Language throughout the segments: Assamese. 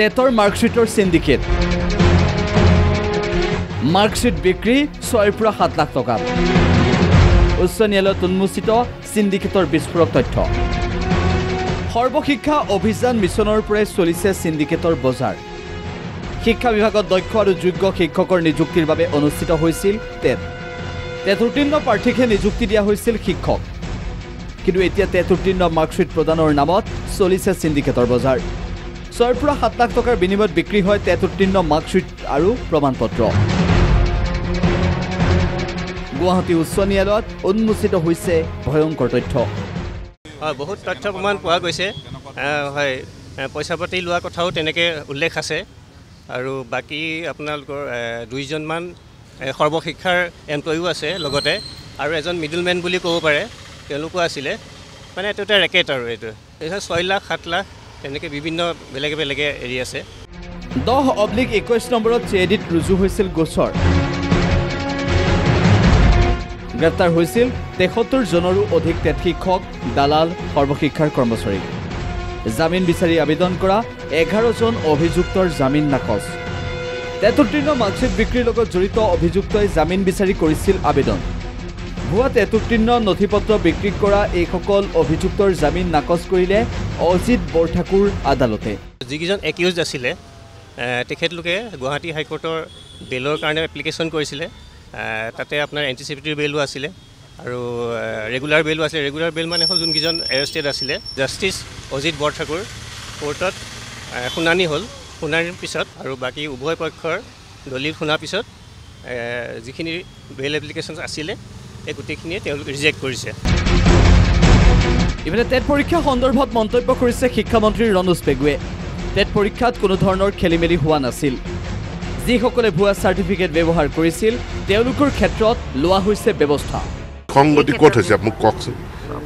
টেটৰ মাৰ্কশ্বিটৰ চিণ্ডিকেট মাৰ্কশ্বিট বিক্ৰী ছয়ৰ পৰা সাত লাখ টকা উচ্চ ন্যায়ালয়ত উন্মোচিত চিণ্ডিকেটৰ বিস্ফোৰক তথ্য সৰ্বশিক্ষা অভিযান মিছনৰ পৰাই চলিছে চিণ্ডিকেটৰ বজাৰ শিক্ষা বিভাগত দক্ষ আৰু যোগ্য শিক্ষকৰ নিযুক্তিৰ বাবে অনুষ্ঠিত হৈছিল টেট টেট উত্তীৰ্ণ প্ৰাৰ্থীকহে নিযুক্তি দিয়া হৈছিল শিক্ষক কিন্তু এতিয়া টেট উত্তীৰ্ণ মাৰ্কশ্বিট প্ৰদানৰ নামত চলিছে চিণ্ডিকেটৰ বজাৰ ছয়ৰ পৰা সাত লাখ টকাৰ বিনিময়ত বিক্ৰী হয় টেট উত্তীৰ্ণ মাৰ্কশ্বিট আৰু প্ৰমাণ পত্ৰ গুৱাহাটী উচ্চ ন্যায়ালয়ত উন্মোচিত হৈছে ভয়ংকৰ তথ্য। হয় বহুত তথ্য প্ৰমাণ পোৱা গৈছে। হয় পইচা পাতি লোৱা কথাও তেনেকৈ উল্লেখ আছে। আৰু বাকী আপোনালোকৰ দুইজনমান সৰ্বশিক্ষাৰ এমপ্লয়ো আছে লগতে। আৰু এজন মিডলমেন বুলি ক'ব পাৰে তেওঁলোকো আছিলে। মানে এইটো এটা ৰেকেট আৰু এইটো। ছয় লাখ সাত লাখ তেনেকৈ বিভিন্ন বেলেগে বেলেগে হেৰি আছে। দহ অব্লিক একৈছ নম্বৰত চি আই ডিত ৰুজু হৈছিল গোচৰ। গ্ৰেপ্তাৰ হৈছিল তেসত্তৰজনৰো অধিক টেট শিক্ষক দালাল সৰ্বশিক্ষাৰ কৰ্মচাৰী। জামিন বিচাৰি আবেদন কৰা এঘাৰজন অভিযুক্তৰ জামিন নাকচ। টেট উত্তীৰ্ণ মাৰ্কশ্বিট বিক্ৰীৰ লগত জড়িত অভিযুক্তই জামিন বিচাৰি কৰিছিল আবেদন। ভুৱা টেট উত্তীৰ্ণ নথি পত্ৰ বিক্ৰী কৰা এইসকল অভিযুক্তৰ জামিন নাকচ কৰিলে অজিত বৰঠাকুৰ আদালতে। যিকেইজন একিউজ আছিলে তেখেতলোকে গুৱাহাটী হাইকোৰ্টৰ বেলৰ কাৰণে এপ্লিকেশ্যন কৰিছিলে। তাতে আপোনাৰ এণ্টিচিপেটৰী বেলো আছিলে আৰু ৰেগুলাৰ বেলো আছিলে। ৰেগুলাৰ বেল মানে হ'ল যোনকেইজন এৰেষ্টেড আছিলে জাষ্টিছ অজিত বৰঠাকুৰ কোৰ্টত শুনানি হ'ল। শুনানিৰ পিছত আৰু বাকী উভয় পক্ষৰ দলিল শুনাৰ পিছত যিখিনি বেল এপ্লিকেশ্যন আছিলে এই গোটেইখিনিয়ে তেওঁলোকে ৰিজেক্ট কৰিছে। ইপিনে টেট পৰীক্ষা সন্দৰ্ভত মন্তব্য কৰিছে শিক্ষামন্ত্ৰী ৰণোজ পেগুৱে। টেট পৰীক্ষাত কোনো ধৰণৰ খেলি মেলি হোৱা নাছিল। যিসকলে ভুৱা চাৰ্টিফিকেট ব্যৱহাৰ কৰিছিল তেওঁলোকৰ ক্ষেত্ৰত লোৱা হৈছে ব্যৱস্থা। বিসংগতি ক'ত হৈছে? মোক কওকচোন।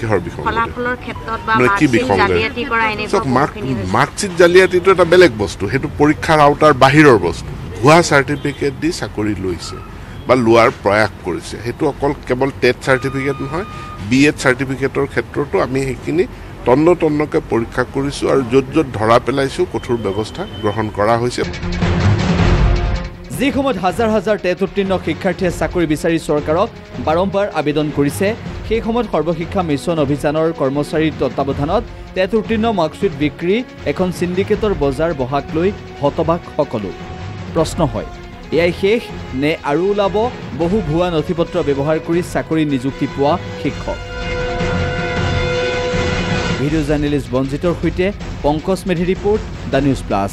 কিহৰ বিসংগতি ফলাফলৰ ক্ষেত্ৰত বা মানে কি মাৰ্কশ্বিট বিসংগতি জালিয়াতি কৰা এনেকুৱা চাওক মাৰ্ক বহুখিনি হৈছে। মাৰ্কশ্বিট জালিয়াতিটো এটা বেলেগ বস্তু। সেইটো পৰীক্ষাৰ আওতাৰ বাহিৰৰ বস্তু। ভুৱা চাৰ্টিফিকেট দি চাকৰি লৈছে। বা লোৱাৰ প্ৰয়াস কৰিছে। সেইটো অকল কেৱল টেট চাৰ্টিফিকেট নহয় বি এড চাৰ্টিফিকেটৰ ক্ষেত্ৰতো আমি সেইখিনি তন্ন তন্নকৈ পৰীক্ষা কৰিছোঁ আৰু য'ত য'ত ধৰা পেলাইছোঁ কঠোৰ ব্যৱস্থা গ্ৰহণ কৰা হৈছে। যি সময়ত হাজাৰ হাজাৰ টেট উত্তীৰ্ণ শিক্ষাৰ্থীয়ে চাকৰি বিচাৰি চৰকাৰক বাৰম্বাৰ আবেদন কৰিছে সেই সময়ত সৰ্বশিক্ষা মিছন অভিযানৰ কৰ্মচাৰীৰ তত্বাৱধানত টেট উত্তীৰ্ণ মাৰ্কশ্বিট বিক্ৰী এখন চিণ্ডিকেটৰ বজাৰ বহাক লৈ হতবাক সকলো। প্ৰশ্ন হয় এয়াই শেষ নে আৰু ওলাব? বহু ভুৱা নথি পত্ৰ ব্যৱহাৰ কৰি চাকৰি নিযুক্তি পোৱা শিক্ষক। ভিডিঅ' জাৰ্নেলিষ্ট বঞ্জিতৰ সৈতে Pankaj Medhi report the news plus.